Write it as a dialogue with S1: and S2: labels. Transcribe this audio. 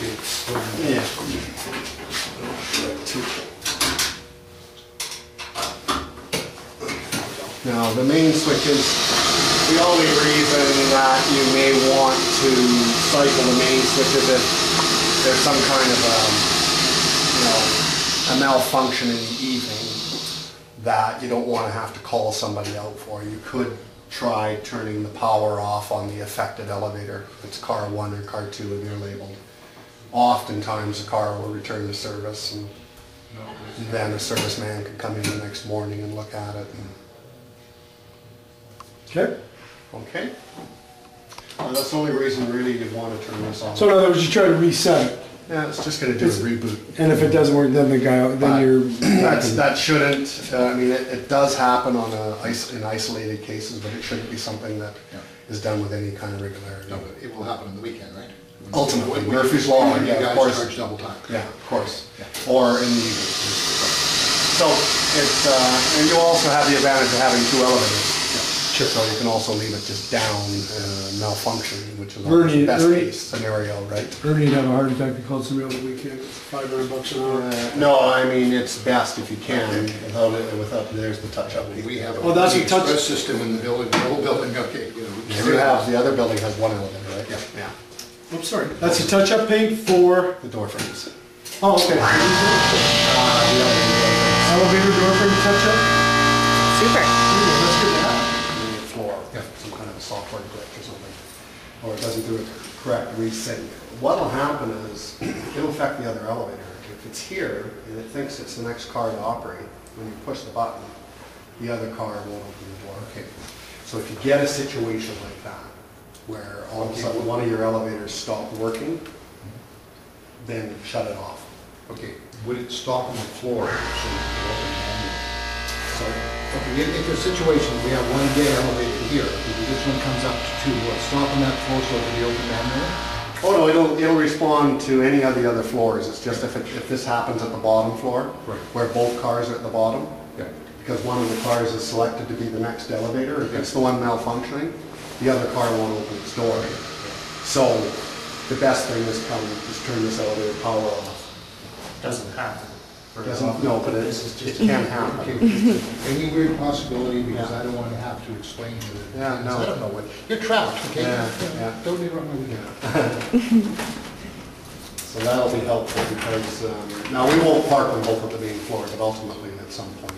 S1: Now, the main switches, the only reason that you may want to cycle the main switches if there's some kind of, um, you know, a malfunction in the evening that you don't want to have to call somebody out for. You could try turning the power off on the affected elevator. It's car one or car two and they're labeled. Oftentimes, the car will return to service and then a serviceman could come in the next morning and look at it. and-
S2: Okay,
S1: Okay? Uh, That's the only reason really you'd want to turn this on.
S2: so in other words, you try to reset it,
S1: Yeah, it's just gonna do a reboot.
S2: and if it doesn't work, then the guy, then you're,
S1: That's, that shouldn't, uh, I mean, it, it does happen on a, is- in isolated cases, but it shouldn't be something that
S3: Yeah.
S1: is done with any kind of regularity.
S3: No, but it will happen on the weekend, right?
S1: Ultimately,
S3: When- when
S1: Murphy's Law,
S3: when
S1: yeah,
S3: You
S1: of
S3: guys
S1: course.
S3: charge double time.
S1: Yeah, of course.
S3: Yeah.
S1: Or in the evening. So it's, uh, and you also have the advantage of having two elevators. So you can also leave it just down, uh, malfunctioning, which is always
S2: Ernie-
S1: the best
S2: Ernie-
S1: case scenario, right?
S2: Ernie'd have a heart attack to call somebody on the weekend, it's five hundred bucks an hour.
S1: Uh, No, I mean, it's best if you can, without it, without, there's the touch-up.
S3: We have a
S2: Oh, that's
S3: the
S2: a touch-
S3: express system in the building, the whole building, okay, you know. we-
S1: You have, the other building has one elevator, right?
S3: Yeah.
S2: Oops, sorry. That's a touch-up paint for,
S1: the door frames.
S2: oh, okay.
S1: Uh, elevator
S2: door frame touch-up?
S4: Super.
S2: That's good to have.
S1: doors, the floor,
S3: Yeah.
S1: some kind of a software glitch or something, or it doesn't do it correct resync. What'll happen is, it'll affect the other elevator. If it's here, and it thinks it's the next car to operate, when you push the button, the other car won't open the door.
S3: Okay.
S1: So if you get a situation like that, where all of a sudden one of your elevators stopped working, then shut it off.
S3: Okay, would it stop on the floor? so you can open manually?
S1: So,
S3: Okay, if, if the situation, we have one day elevator here, if this one comes up to two, will it stop on that floor so it can be opened manually?
S1: oh no, it'll, it'll respond to any of the other floors. It's just if, it- if this happens at the bottom floor,
S3: Right.
S1: where both cars are at the bottom,
S3: Yeah.
S1: because one of the cars is selected to be the next elevator, if it's the one malfunctioning, the other car won't open its door. So the best thing is come, just turn this elevator power off.
S5: Doesn't happen.
S1: Doesn't, no, but it, it can't happen.
S3: Okay, any weird possibility, because I don't want to have to explain to the.
S1: Yeah, no.
S3: I don't know what, you're trapped, okay?
S1: Yeah, yeah.
S3: Don't interrupt my weekend.
S1: So that'll be helpful because, um, now we won't park on both of the main floors, but ultimately at some point